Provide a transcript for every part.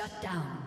Shut down.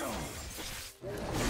Rampage.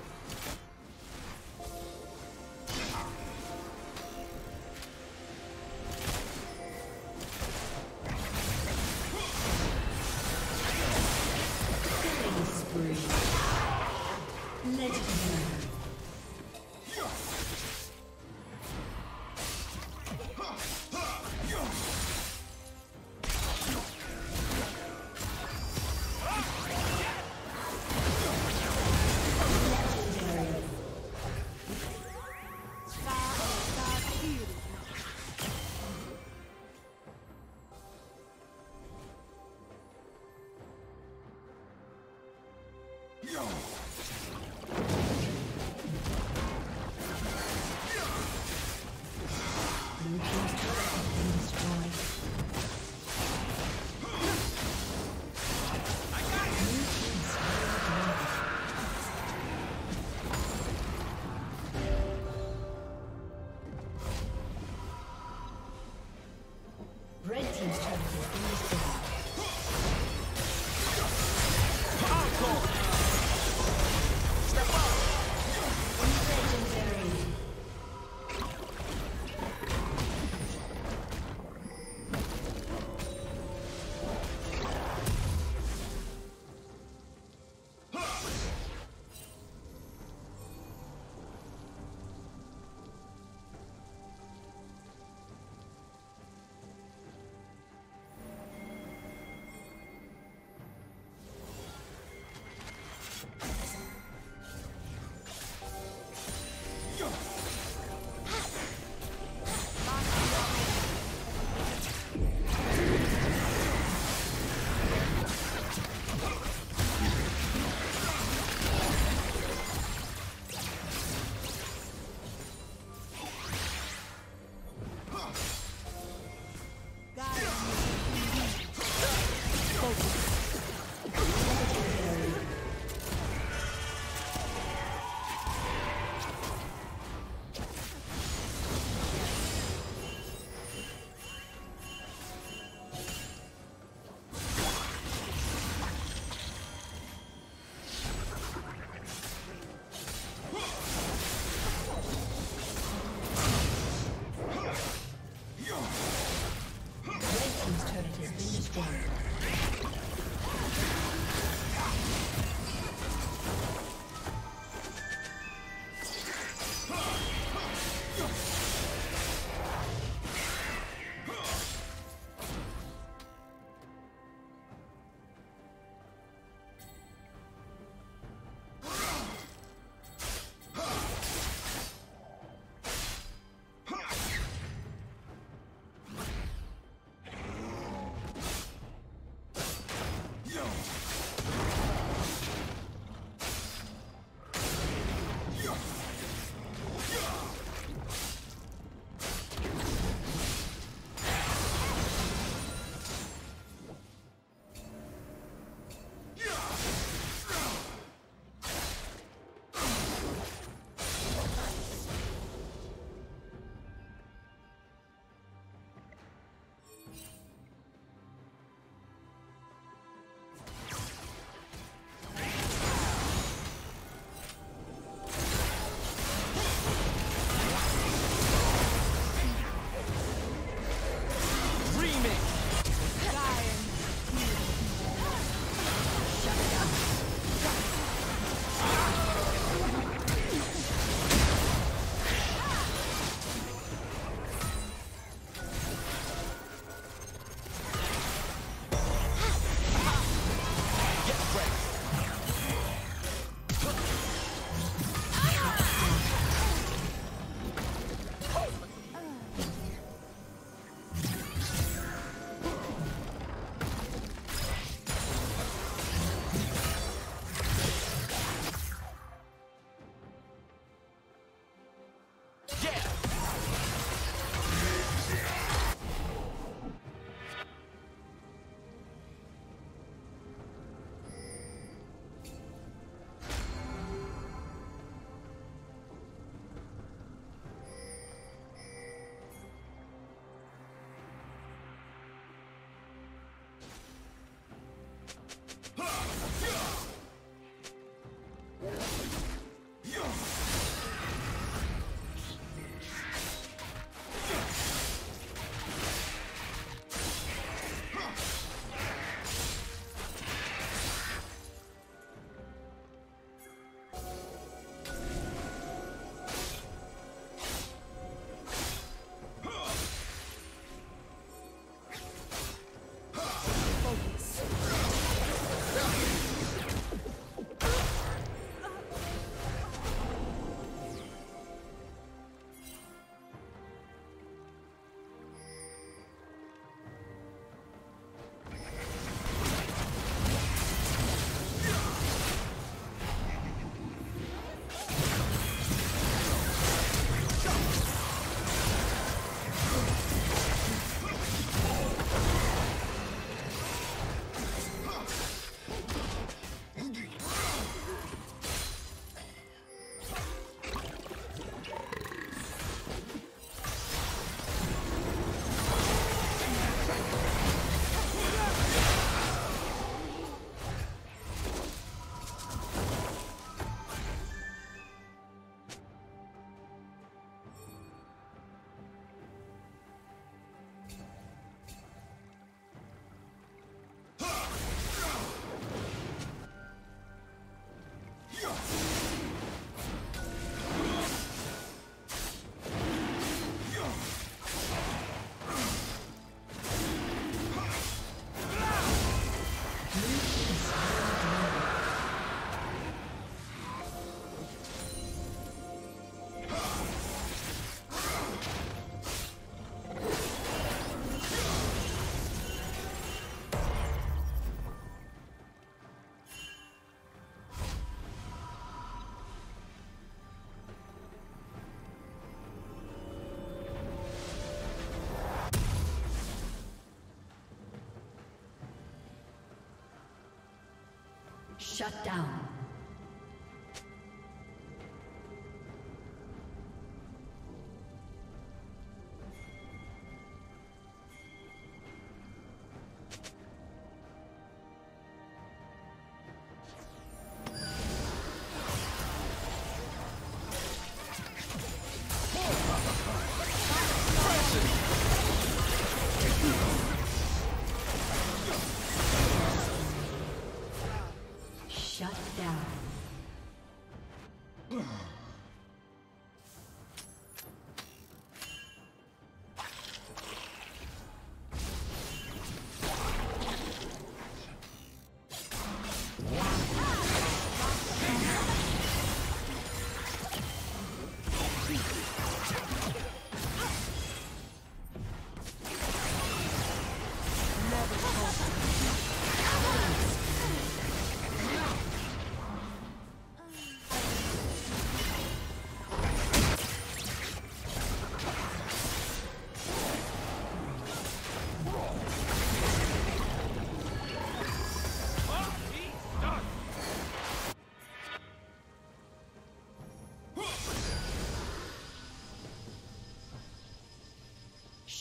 Shut down.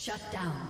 Shut down.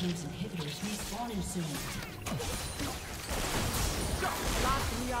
Team's inhibitors respawning soon. Lock me